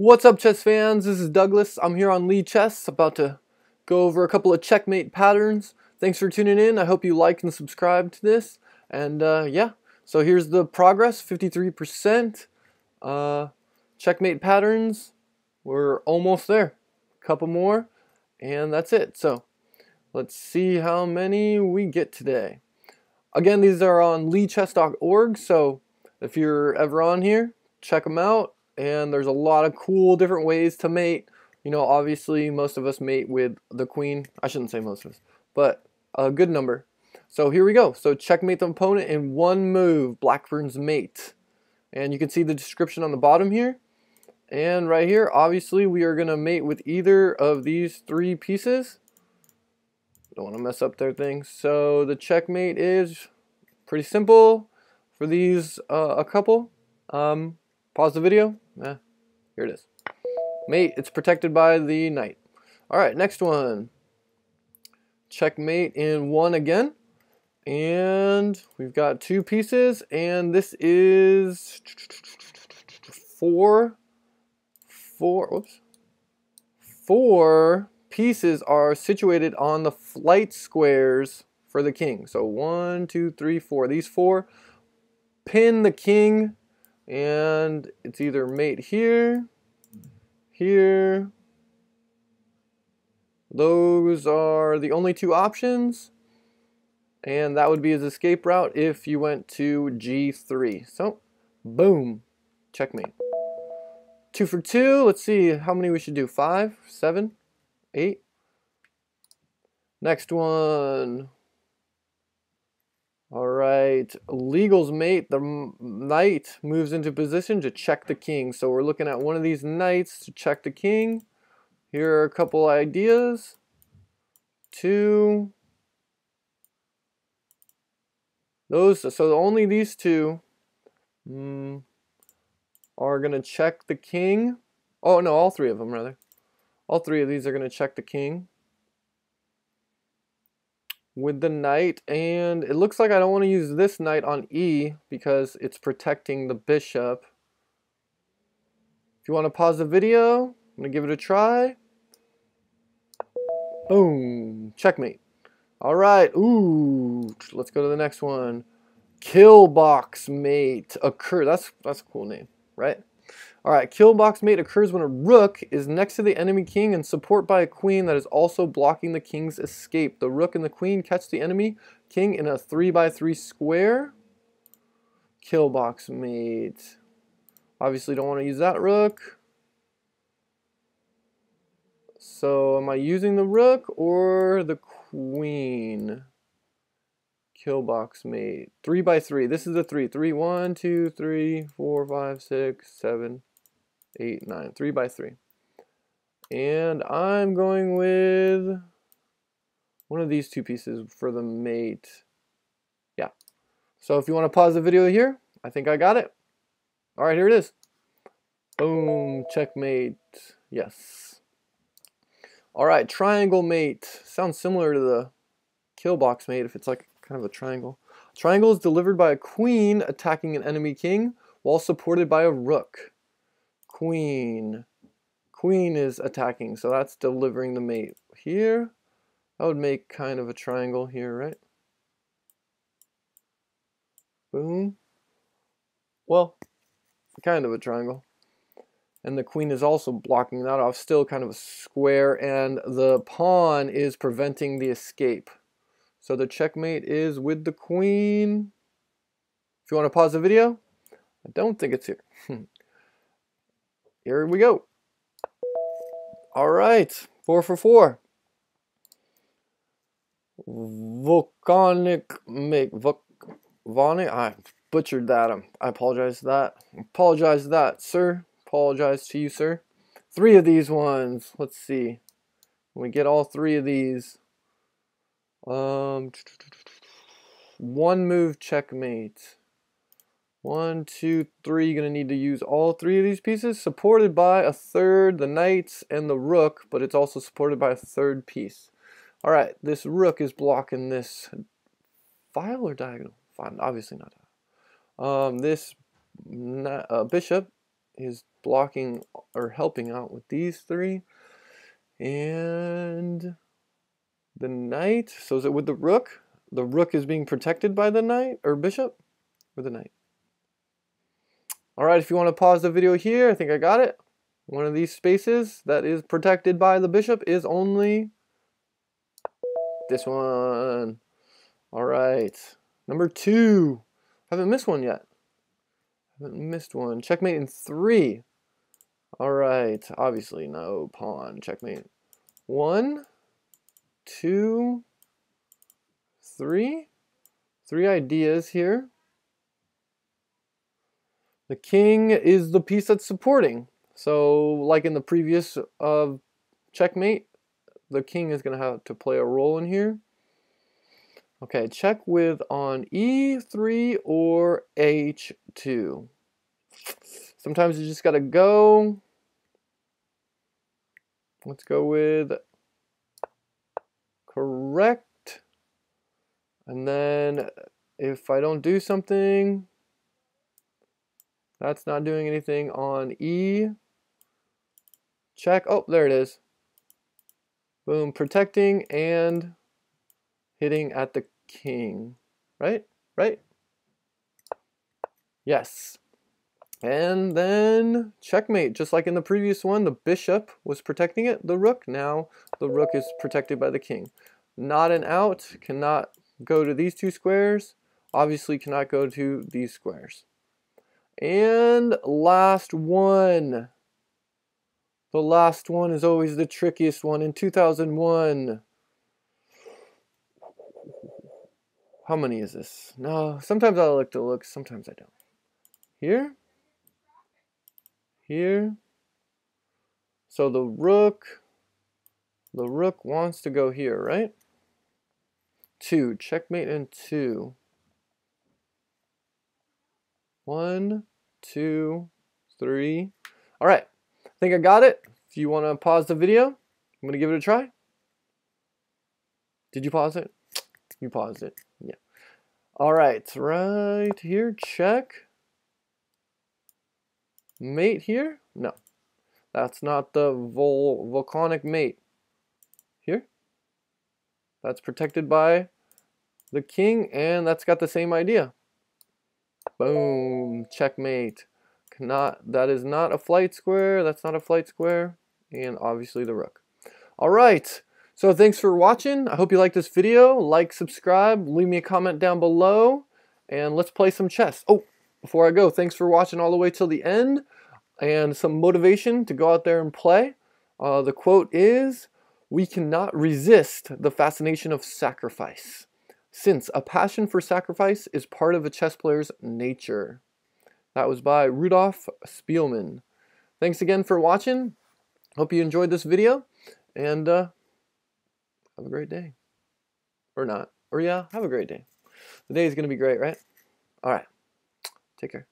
What's up chess fans, this is Douglas. I'm here on Lichess, about to go over a couple of checkmate patterns. Thanks for tuning in, I hope you like and subscribe to this. And uh, yeah, so here's the progress, 53%. Uh, checkmate patterns, we're almost there. A couple more, and that's it. So let's see how many we get today. Again, these are on lichess.org, so if you're ever on here, check them out and there's a lot of cool different ways to mate. You know, obviously most of us mate with the queen. I shouldn't say most of us, but a good number. So here we go. So checkmate the opponent in one move, Blackburne's mate. And you can see the description on the bottom here. And right here, obviously we are going to mate with either of these three pieces. Don't want to mess up their things. So the checkmate is pretty simple for these uh, a couple. Um, pause the video, Eh, here it is. Mate, it's protected by the knight. Alright, next one. Checkmate in one again. And we've got two pieces, and this is four, four, whoops, four pieces are situated on the flight squares for the king. So one, two, three, four. These four pin the king and it's either mate here, here. Those are the only two options. And that would be his escape route if you went to G3. So, boom, checkmate. Two for two. Let's see how many we should do. Five, seven, eight. Next one. Right, Legal's mate, the knight moves into position to check the king. So we're looking at one of these knights to check the king. Here are a couple ideas. Two. Those, so only these two mm, are going to check the king. Oh, no, all three of them, rather. All three of these are going to check the king with the knight and it looks like I don't want to use this knight on E because it's protecting the bishop. If you want to pause the video, I'm going to give it a try. Boom, checkmate. All right, ooh, let's go to the next one. Kill box mate occur. That's that's a cool name, right? All right, kill box mate occurs when a rook is next to the enemy king and support by a queen that is also blocking the king's escape. The rook and the queen catch the enemy king in a 3 by 3 square. Kill box mate. Obviously don't want to use that rook. So am I using the rook or the queen? Kill box mate. 3 by 3. This is a 3. 3, 1, 2, 3, 4, 5, 6, 7, eight, nine, three by three. And I'm going with one of these two pieces for the mate. Yeah. So if you want to pause the video here, I think I got it. All right, here it is. Boom, checkmate. Yes. All right, triangle mate. Sounds similar to the kill box mate if it's like kind of a triangle. Triangle is delivered by a queen attacking an enemy king while supported by a rook queen. Queen is attacking, so that's delivering the mate here. That would make kind of a triangle here, right? Boom. Well, kind of a triangle. And the queen is also blocking that off, still kind of a square, and the pawn is preventing the escape. So the checkmate is with the queen. If you want to pause the video, I don't think it's here. Here we go. All right, four for four. Volcanic make volcanic. I butchered that. I apologize to that. Apologize to that, sir. Apologize to you, sir. Three of these ones. Let's see. we get all three of these. Um, one move checkmate. One, two, three. You're going to need to use all three of these pieces, supported by a third, the knights and the rook, but it's also supported by a third piece. All right, this rook is blocking this file or diagonal? Obviously not. Um, this uh, bishop is blocking or helping out with these three. And the knight, so is it with the rook? The rook is being protected by the knight or bishop or the knight. All right, if you want to pause the video here, I think I got it. One of these spaces that is protected by the bishop is only this one. All right, number two. Haven't missed one yet. Haven't missed one. Checkmate in three. All right, obviously no pawn. Checkmate. One, two, three. Three ideas here. The king is the piece that's supporting. So like in the previous uh, checkmate, the king is going to have to play a role in here. Okay, check with on e3 or h2. Sometimes you just got to go. Let's go with correct. And then if I don't do something, that's not doing anything on E. Check. Oh, there it is. Boom, protecting and hitting at the king. Right? Right? Yes. And then checkmate. Just like in the previous one, the bishop was protecting it, the rook. Now the rook is protected by the king. Not an out, cannot go to these two squares. Obviously cannot go to these squares. And last one. The last one is always the trickiest one. In 2001, how many is this? No, sometimes I like to look, sometimes I don't. Here, here. So the rook, the rook wants to go here, right? Two, checkmate and two. One, two, three. All right, I think I got it. If you want to pause the video, I'm to give it a try. Did you pause it? You paused it. Yeah. All right, right here, check. Mate here? No. That's not the vol volcanic mate. Here? That's protected by the king, and that's got the same idea. Boom, checkmate. Cannot, that is not a flight square, that's not a flight square, and obviously the rook. All right, so thanks for watching. I hope you liked this video. Like, subscribe, leave me a comment down below, and let's play some chess. Oh, before I go, thanks for watching all the way till the end, and some motivation to go out there and play. Uh, the quote is, we cannot resist the fascination of sacrifice since a passion for sacrifice is part of a chess player's nature. That was by Rudolf Spielmann. Thanks again for watching. Hope you enjoyed this video, and uh, have a great day. Or not. Or yeah, have a great day. The day is going to be great, right? All right. Take care.